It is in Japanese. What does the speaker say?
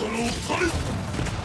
刀を垂れ